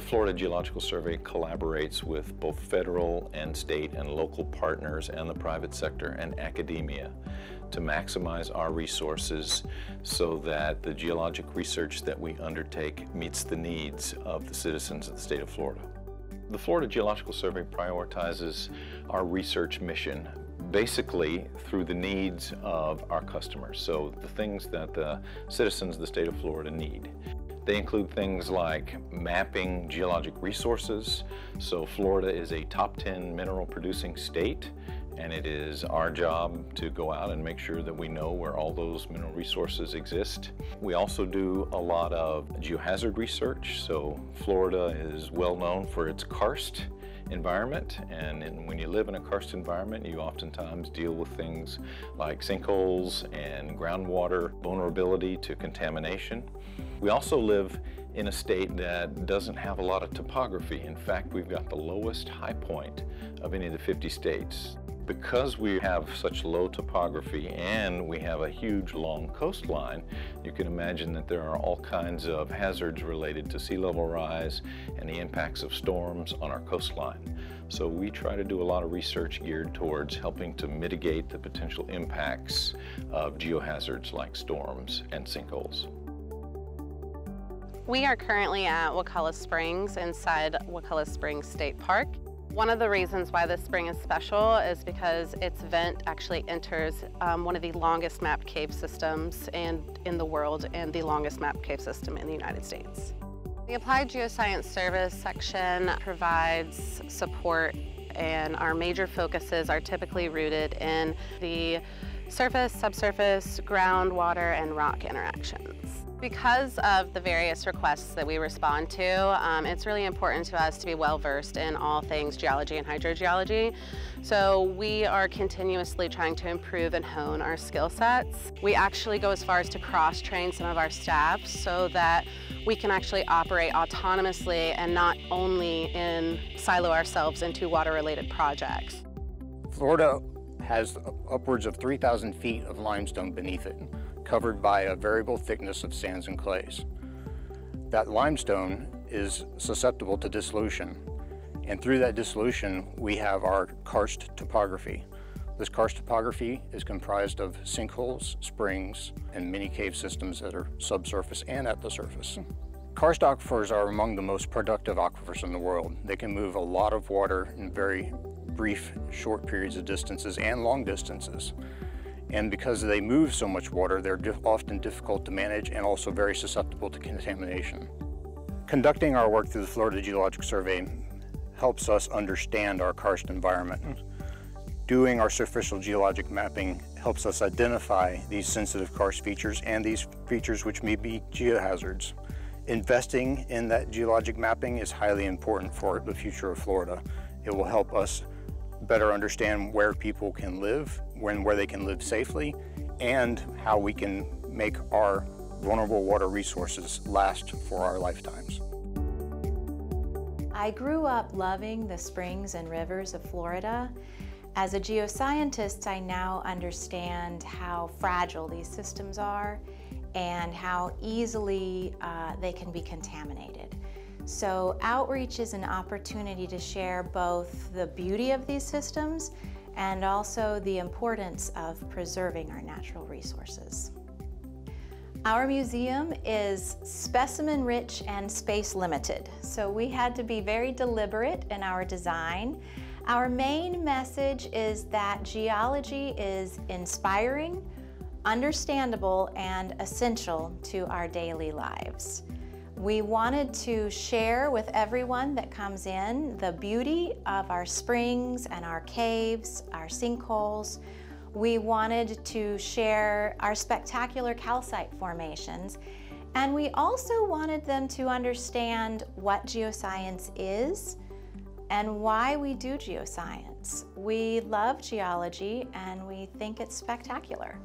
The Florida Geological Survey collaborates with both federal and state and local partners and the private sector and academia to maximize our resources so that the geologic research that we undertake meets the needs of the citizens of the state of Florida. The Florida Geological Survey prioritizes our research mission basically through the needs of our customers, so the things that the citizens of the state of Florida need. They include things like mapping geologic resources. So Florida is a top 10 mineral producing state and it is our job to go out and make sure that we know where all those mineral resources exist. We also do a lot of geohazard research. So Florida is well known for its karst environment and in, when you live in a karst environment you oftentimes deal with things like sinkholes and groundwater vulnerability to contamination. We also live in a state that doesn't have a lot of topography. In fact, we've got the lowest high point of any of the 50 states. Because we have such low topography and we have a huge long coastline, you can imagine that there are all kinds of hazards related to sea level rise and the impacts of storms on our coastline. So we try to do a lot of research geared towards helping to mitigate the potential impacts of geohazards like storms and sinkholes. We are currently at Wakulla Springs inside Wakulla Springs State Park. One of the reasons why this spring is special is because its vent actually enters um, one of the longest mapped cave systems in, in the world and the longest mapped cave system in the United States. The Applied Geoscience Service section provides support and our major focuses are typically rooted in the surface, subsurface, groundwater, and rock interactions. Because of the various requests that we respond to, um, it's really important to us to be well versed in all things geology and hydrogeology. So we are continuously trying to improve and hone our skill sets. We actually go as far as to cross-train some of our staff so that we can actually operate autonomously and not only in silo ourselves into water-related projects. Florida has upwards of 3,000 feet of limestone beneath it covered by a variable thickness of sands and clays. That limestone is susceptible to dissolution, and through that dissolution, we have our karst topography. This karst topography is comprised of sinkholes, springs, and mini cave systems that are subsurface and at the surface. Karst aquifers are among the most productive aquifers in the world. They can move a lot of water in very brief, short periods of distances and long distances. And because they move so much water, they're often difficult to manage and also very susceptible to contamination. Conducting our work through the Florida Geologic Survey helps us understand our karst environment. Doing our superficial geologic mapping helps us identify these sensitive karst features and these features which may be geohazards. Investing in that geologic mapping is highly important for the future of Florida. It will help us better understand where people can live, when, where they can live safely, and how we can make our vulnerable water resources last for our lifetimes. I grew up loving the springs and rivers of Florida. As a geoscientist, I now understand how fragile these systems are and how easily uh, they can be contaminated. So outreach is an opportunity to share both the beauty of these systems and also the importance of preserving our natural resources. Our museum is specimen rich and space limited, so we had to be very deliberate in our design. Our main message is that geology is inspiring, understandable, and essential to our daily lives. We wanted to share with everyone that comes in the beauty of our springs and our caves, our sinkholes. We wanted to share our spectacular calcite formations. And we also wanted them to understand what geoscience is and why we do geoscience. We love geology and we think it's spectacular.